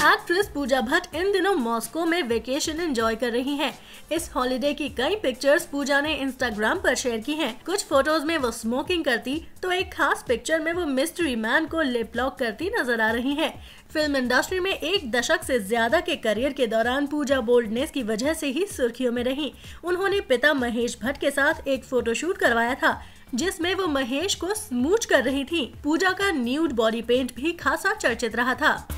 पूजा भट्ट इन दिनों मॉस्को में vacation enjoy कर रही हैं। इस हॉलिडे की कई पिक्चर्स पूजा ने इंस्टाग्राम पर शेयर की हैं। कुछ फ़ोटोज़ में वो स्मोकिंग करती तो एक खास पिक्चर में वो मिस्ट्री मैन को लिप लॉक करती नज़र आ रही हैं। फ़िल्म इंडस्ट्री में एक दशक से ज़्यादा के करियर के दौरान पूजा बोल्डनेस की वजह से ही सुर्खियों में रही उन्होंने पिता महेश भट्ट के साथ एक फोटोशूट करवाया था, जिसमें वो महेश को स्मूच कर रही थी पूजा का न्यूड बॉडी पेंट भी खासा चर्चित रहा था